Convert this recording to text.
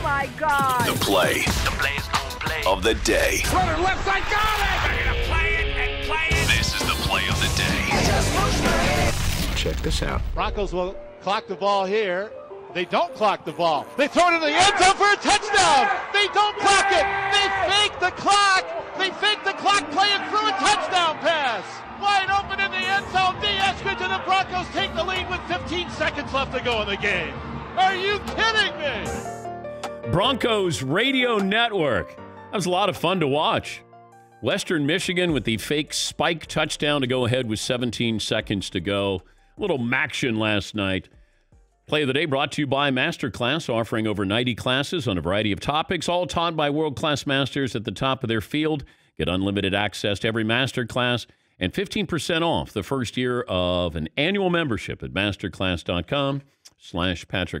Oh my God. The play The play's gonna play. of the day. Runner left side, got it! We're gonna play it and play it. This is the play of the day. Check this out. Broncos will clock the ball here. They don't clock the ball. They throw it in the end zone for a touchdown. They don't clock it. They fake the clock. They fake the clock, play it through a touchdown pass. Wide open in the end zone. D. Eskridge and the Broncos take the lead with 15 seconds left to go in the game. Are you kidding me? Broncos Radio Network. That was a lot of fun to watch. Western Michigan with the fake spike touchdown to go ahead with 17 seconds to go. A little action last night. Play of the day brought to you by Masterclass, offering over 90 classes on a variety of topics, all taught by world class masters at the top of their field. Get unlimited access to every masterclass and 15% off the first year of an annual membership at masterclass.com slash Patrick